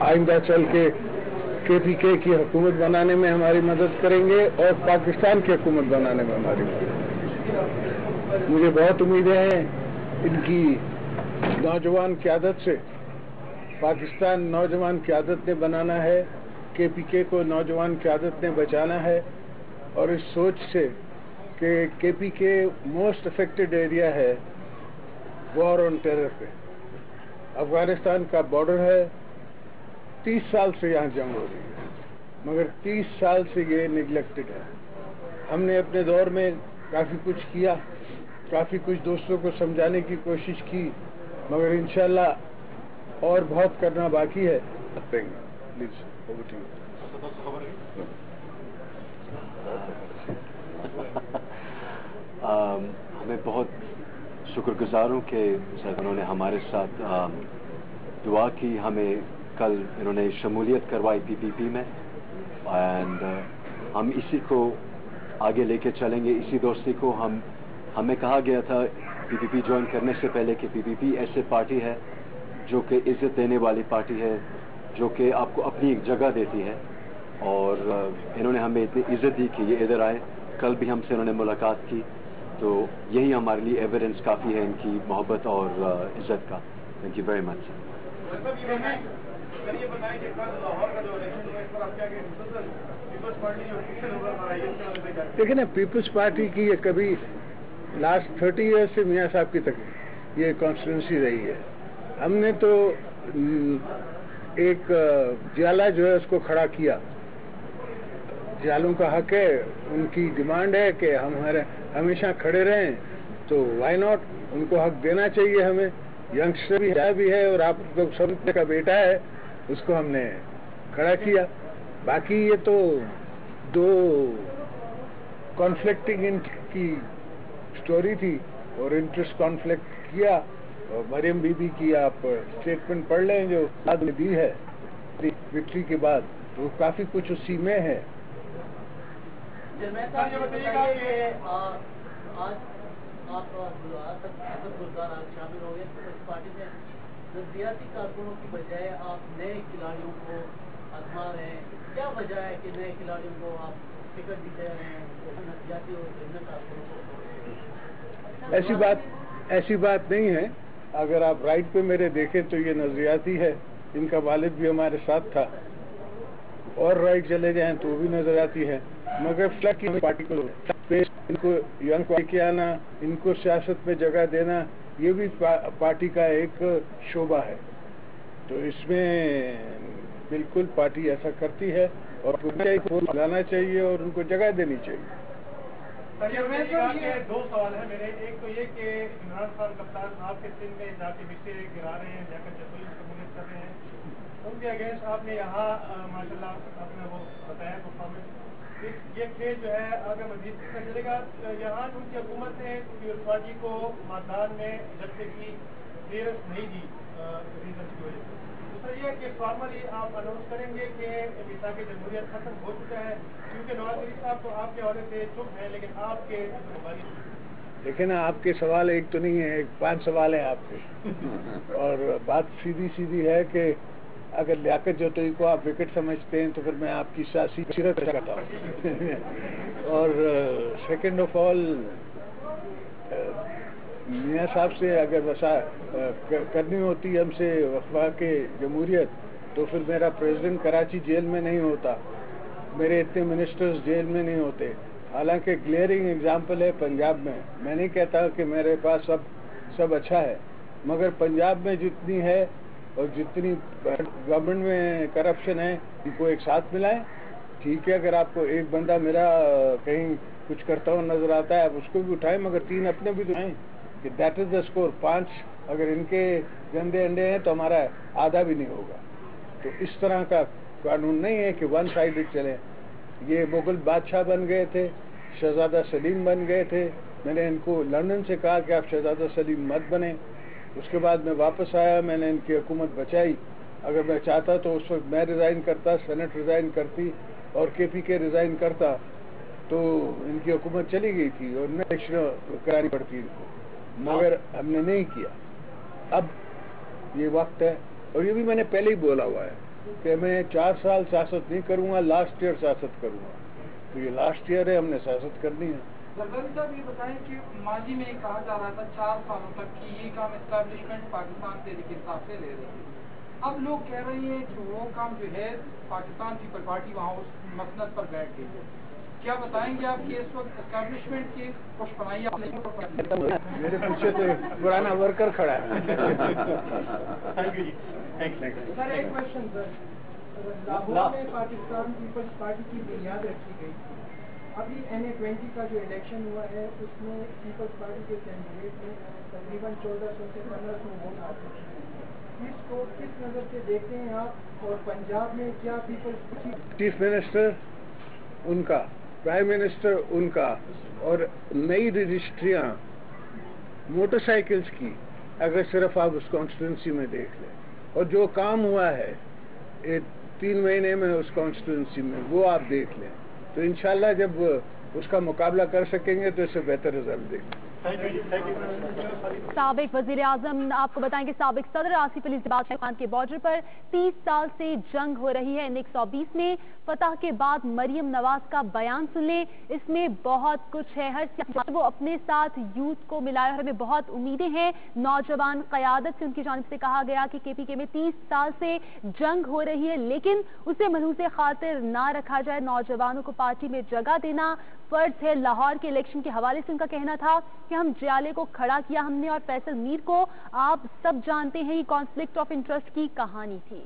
آئندہ چل کے کے پی کے کی حکومت بنانے میں ہماری مدد کریں گے اور پاکستان کی حکومت بنانے میں ہماری مدد مجھے بہت امیدیں ہیں ان کی نوجوان قیادت سے پاکستان نوجوان قیادت نے بنانا ہے کے پی کے کو نوجوان قیادت نے بچانا ہے اور اس سوچ سے کہ کے پی کے موسٹ افیکٹڈ ایریا ہے وار آن ٹیرر پہ۔ افغانستان کا بارڈر ہے تیس سال سے یہاں جنگ ہو رہی ہے۔ مگر تیس سال سے یہ نگلیکٹڈ ہے۔ ہم نے اپنے دور میں کافی کچھ کیا، کافی کچھ دوستوں کو سمجھانے کی کوشش کی، مگر انشاءاللہ اور بہت کرنا باقی ہے۔ پلیز ہمیں بہت شکر گزار ہوں کہ انہوں نے ہمارے ساتھ دعا کی، ہمیں کل انہوں نے شمولیت کروائی پی پی پی میں۔ اینڈ uh, ہم اسی کو آگے لے کے چلیں گے۔ اسی دوستی کو ہم، ہمیں کہا گیا تھا پی پی پی جوائن کرنے سے پہلے کہ پی پی پی ایسے پارٹی ہے جو کہ عزت دینے والی پارٹی ہے، جو کہ آپ کو اپنی ایک جگہ دیتی ہے۔ اور uh, انہوں نے ہمیں اتنی عزت دی کہ یہ ادھر آئے۔ کل بھی ہم سے انہوں نے ملاقات کی۔ تو یہی ہمارے لیے ایویڈنس کافی ہے ان کی محبت اور uh, عزت کا۔ تھینک یو ویری مچ دیکھیں نا، پیپلز پارٹی کی یہ کبھی لاسٹ تھرٹی ایئر سے میاں صاحب کی تک یہ کانسٹیٹنسی رہی ہے۔ ہم نے تو ایک جالا جو ہے، اس کو کھڑا کیا۔ جالوں کا حق ہے، ان کی ڈیمانڈ ہے کہ ہم ہمیشہ کھڑے رہیں۔ تو وائی ناٹ ان کو حق دینا چاہیے ہمیں۔ ینگسٹر بھی ہے بھی ہے اور آپ سب کا بیٹا ہے۔ اس کو ہم نے کھڑا کیا۔ باقی یہ تو دو کانفلکٹنگ کی اسٹوری تھی اور انٹرسٹ کانفلکٹ کیا اور مریم بی بی کی آپ اسٹیٹمنٹ پڑھ لیں جو بعد میں دی ہے۔ وکٹری کے بعد تو کافی کچھ اسی میں ہے۔ نظریاتی کارکنوں کی بجائے آپ نئے کھلاڑیوں کو آزما رہے ہیں۔ کیا وجہ ہے کہ نئے کھلاڑیوں کو آپ ٹکٹ بھی دے رہے ہیں نظریاتی اور ذہنی کارکنوں کو ایسی بات ایسی بات نہیں ہے۔ اگر آپ رائٹ پہ میرے دیکھیں تو یہ نظریاتی ہے۔ ان کا والد بھی ہمارے ساتھ تھا۔ اور رائٹ چلے جائیں تو وہ بھی نظر آتی ہے۔ مگر فلک پارٹی کو ان کو ینگ پارٹی کے آنا، ان کو سیاست میں جگہ دینا یہ بھی پارٹی کا ایک شعبہ ہے۔ تو اس میں بالکل پارٹی ایسا کرتی ہے اور لانا چاہیے اور ان کو جگہ دینی چاہیے۔ دو سوال ہیں۔ میرے ایک تو یہ کہ عمران خان کپتان آپ کے سن میں جا کے بچے گرا رہے ہیں جا کر جدوئی شمولیت کر رہے ہیں۔ ان کے اگینسٹ آپ نے یہاں ماشاء اللہ آپ نے وہ بتایا پرفارمنس یہ کھیل جو ہے آگے مزید چلے گا۔ یہاں ان کی حکومت نے کو میں کی کلیئرنس نہیں دی ریزن کی وجہ سے۔ دوسرا یہ کہ فارملی آپ اناؤنس کریں گے کہ کی جمہوریت ختم ہو چکا ہے۔ کیونکہ نواز شریف صاحب تو آپ کے سے چپ ہیں لیکن آپ کے دیکھیں نا آپ کے سوال ایک تو نہیں ہے ایک پانچ سوال ہیں آپ کے۔ اور بات سیدھی سیدھی ہے کہ اگر لیاقت جوتوئی کو آپ وکٹ سمجھتے ہیں تو پھر میں آپ کی سیاسی سیرت کرتا ہوں۔ اور سیکنڈ آف آل میاں صاحب سے اگر وسا کرنی ہوتی ہم سے وفا کے جمہوریت، تو پھر میرا پریزیڈنٹ کراچی جیل میں نہیں ہوتا۔ میرے اتنے منسٹرز جیل میں نہیں ہوتے۔ حالانکہ گلیئرنگ اگزامپل ہے پنجاب میں۔ میں نہیں کہتا کہ میرے پاس سب سب اچھا ہے، مگر پنجاب میں جتنی ہے اور جتنی گورنمنٹ میں کرپشن ہے، ان کو ایک ساتھ ملائیں۔ ٹھیک ہے، اگر آپ کو ایک بندہ میرا، کہیں کچھ کرتا ہوا نظر آتا ہے، آپ اس کو بھی اٹھائیں، مگر تین اپنے بھی تو آئیں کہ دیٹ از دا اسکور پانچ اگر ان کے گندے انڈے ہیں تو ہمارا آدھا بھی نہیں ہوگا۔ تو اس طرح کا قانون نہیں ہے کہ ون سائڈڈ چلے یہ مغل بادشاہ بن گئے تھے، شہزادہ سلیم بن گئے تھے۔ میں نے ان کو لندن سے کہا کہ آپ شہزادہ سلیم مت بنیں۔ اس کے بعد میں واپس آیا، میں نے ان کی حکومت بچائی۔ اگر میں چاہتا تو اس وقت میں ریزائن کرتا سینٹ ریزائن کرتی اور کے پی کے ریزائن کرتا تو ان کی حکومت چلی گئی تھی اور الیکشن کرانی پڑتی ان کو۔ مگر ہم نے نہیں کیا۔ اب یہ وقت ہے اور یہ بھی میں نے پہلے ہی بولا ہوا ہے کہ میں چار سال سیاست نہیں کروں گا لاسٹ ایئر سیاست کروں گا۔ تو یہ لاسٹ ایئر ہے، ہم نے سیاست کرنی ہے۔ زرداری صاحب یہ بتائیں کہ ماضی میں کہا جا رہا تھا چار سالوں تک کہ یہ کام اسٹیبلشمنٹ پاکستان تحریک انصاف سے لے رہی ہے اب لوگ کہہ رہے ہیں کہ وہ کام جو ہے پاکستان پیپل پارٹی وہاں اس مسنت پر بیٹھ گئی ہے۔ کیا بتائیں گے آپ کہ اس وقت اسٹیبلشمنٹ کی کچھ بنائی میرے پیچھے تو پرانا ورکر کھڑا ہے۔ سر ایک کوشچن سر۔ لاہور میں پاکستان پیپلز پارٹی کی بنیاد رکھی گئی۔ تھی ابھی این اے ٹوینٹی کا جو الیکشن ہوا ہے، اس میں پیپلز پارٹی کے کینڈیڈیٹ نے تقریباً چودہ سو سے پندرہ سو ووٹ حاصل کیے اس کو کس نظر سے دیکھتے ہیں آپ؟ اور پنجاب میں کیا پیپلز چیف منسٹر ان کا، پرائم منسٹر ان کا، اور نئی رجسٹریاں موٹر سائیکلز کی، اگر صرف آپ اس کانسٹیٹنسی میں دیکھ لیں۔ اور جو کام ہوا ہے تین مہینے میں اس کانسٹیٹنسی میں، وہ آپ دیکھ لیں۔ تو انشاءاللہ جب اس کا مقابلہ کر سکیں گے تو اس سے بہتر رزلٹ دیں گے سابق وزیر اعظم آپ کو بتائیں کہ سابق صدر آصف علی زباد خان کے بارڈر پر تیس سال سے جنگ ہو رہی ہے ایک سو بیس میں۔ فتح کے بعد مریم نواز کا بیان سن لیں۔ اس میں بہت کچھ ہے۔ ہر سیاست وہ اپنے ساتھ یوتھ کو ملایا ہمیں بہت امیدیں ہیں۔ نوجوان قیادت سے ان کی جانب سے کہا گیا کہ کے پی کے میں تیس سال سے جنگ ہو رہی ہے لیکن اسے منحوس خاطر نہ رکھا جائے۔ نوجوانوں کو پارٹی میں جگہ دینا فرد تھے لاہور کے الیکشن کے حوالے سے ان کا کہنا تھا کہ ہم جیالے کو کھڑا کیا ہم نے اور فیصل میر کو۔ آپ سب جانتے ہیں یہ کانفلکٹ آف انٹرسٹ کی کہانی تھی۔